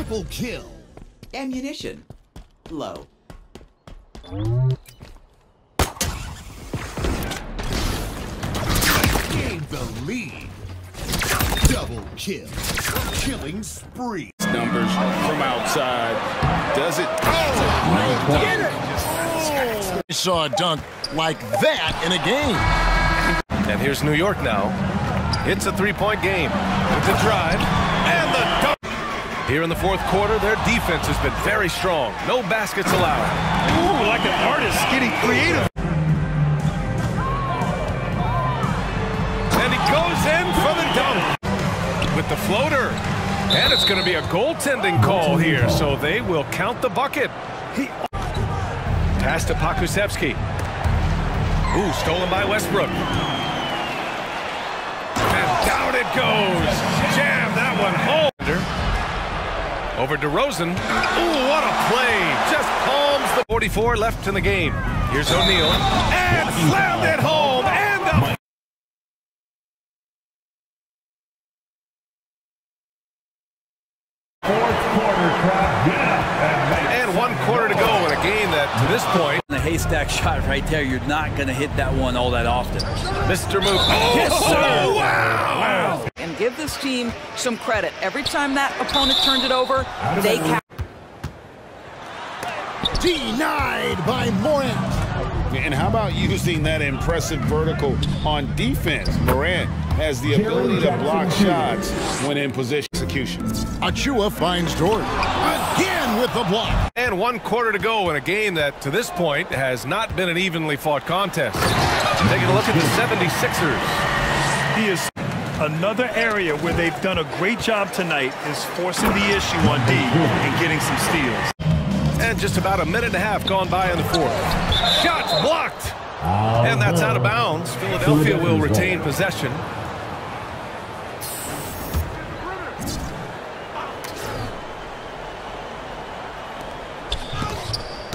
Triple kill. Ammunition. Low. Gain the lead. Double kill. Killing spree. Numbers from outside. Does it? Oh! Saw a dunk like that in a game. And here's New York now. It's a three-point game. It's a drive and the dunk. Here in the fourth quarter, their defense has been very strong. No baskets allowed. Ooh, like an artist getting creative. And he goes in for the dunk with the floater. And it's going to be a goaltending call here, so they will count the bucket. He Pass to Pokusevski. Ooh, stolen by Westbrook. And down it goes. Jam that one home. Over to Rosen. Ooh, what a play. Just palms the 44 left in the game. Here's O'Neal. And slammed it home. And up. And one quarter to go in a game that, to this point, The haystack shot right there, you're not going to hit that one all that often. Mr. Move. Oh, Yes, sir. Oh, wow. and give this team some credit. Every time that opponent turned it over, they ca- Denied by Morant. And how about using that impressive vertical on defense? Morant has the ability to block shots when in position execution. Achiuwa finds Jordan. Again with the block. And one quarter to go in a game that, to this point, has not been an evenly fought contest. Taking a look at the 76ers. He is another area where they've done a great job tonight is forcing the issue on D and getting some steals. And just about a minute and a half gone by in the fourth. Shots blocked. And that's out of bounds. Philadelphia will retain possession.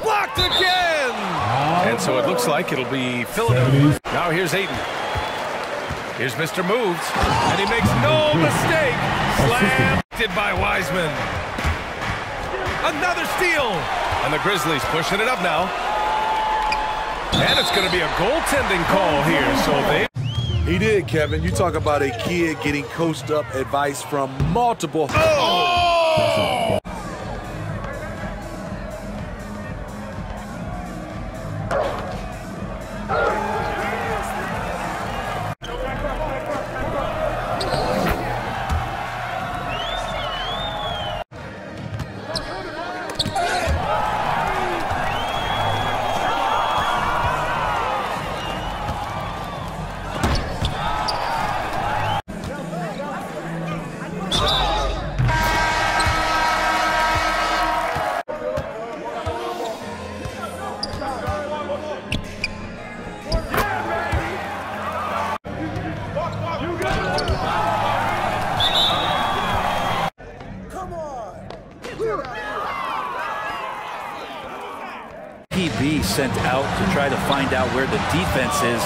Blocked again! And so it looks like it'll be Philadelphia. Now here's Ayton. Here's Mr. Moves. And he makes no mistake. Slammed by Wiseman. Another steal. And the Grizzlies pushing it up now. And it's going to be a goaltending call here. So they He did, Kevin. You talk about a kid getting coached up advice from multiple. Oh! PB sent out to try to find out where the defense is.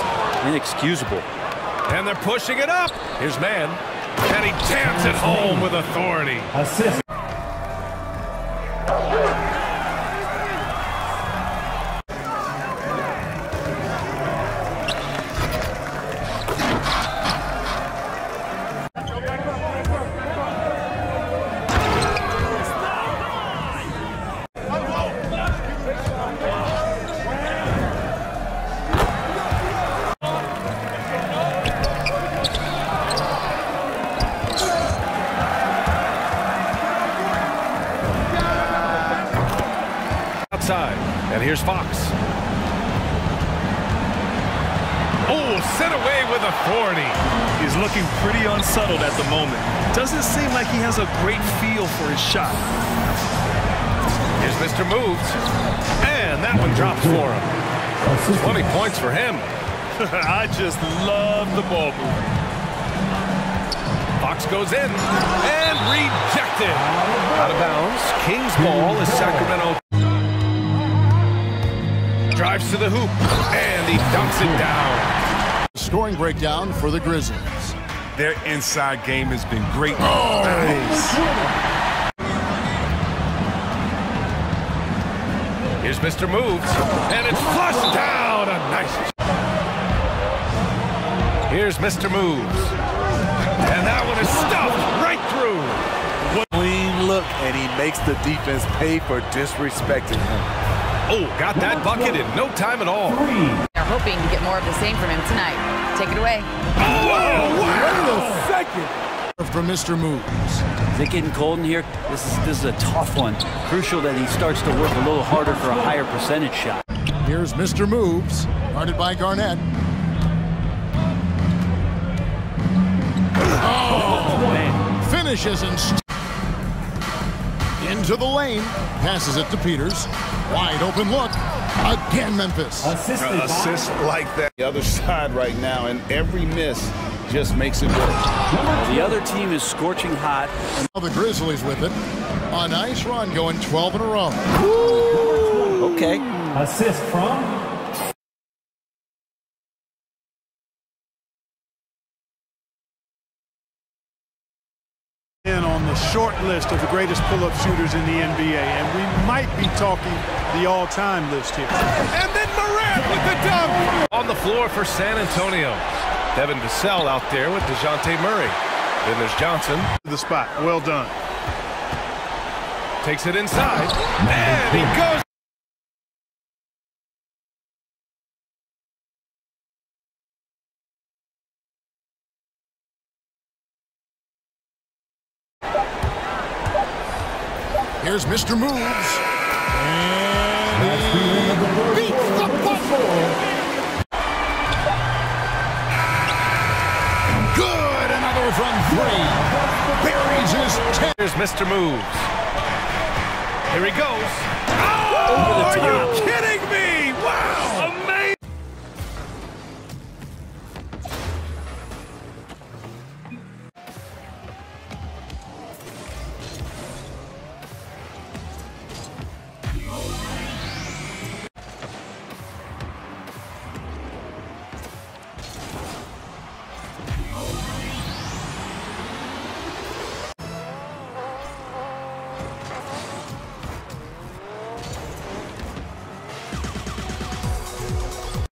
Inexcusable. and they're pushing it up. Here's man, and he jams it home with authority. Outside, and here's Fox. Oh, sent away with authority. He's looking pretty unsettled at the moment. Doesn't seem like he has a great feel for his shot. Here's Mr. Moves, and that one drops for him. 20 points for him. I just love the ball movement. Fox goes in and rejected. Out of bounds. King's ball is Sacramento. Drives to the hoop and he dunks it down. Scoring breakdown for the Grizzlies. Their inside game has been great. Oh. Nice. Here's Mr. Moves, and it's flushed down. A nice. Here's Mr. Moves, and that one is stuffed right through. Clean look, and he makes the defense pay for disrespecting him. Oh, got that bucket in no time at all. They're hoping to get more of the same from him tonight. Take it away. oh Wait a second. From Mr. Moves. Is it getting cold in here? This is this is a tough one. Crucial that he starts to work a little harder for a higher percentage shot. Here's Mr. Moves, guarded by Garnett. Oh, finishes and st- into the lane, passes it to Peters. Wide open look. Again, Memphis. Assist like that. The other side right now, and every miss just makes it work. The other team is scorching hot. Now the Grizzlies with it. A nice run going 12 in a row. Okay. Assist from list of the greatest pull-up shooters in the NBA, and we might be talking the all-time list here. And then Morant with the dunk. On the floor for San Antonio. Devin Vassell out there with Dejounte Murray. Then there's Johnson. The spot, well done. Takes it inside. And he goes. Here's Mr. Moves. And he beats the buzzer. Good. Another from three. Buries his 10. Here's Mr. Moves. Here he goes. Oh, are you kidding me?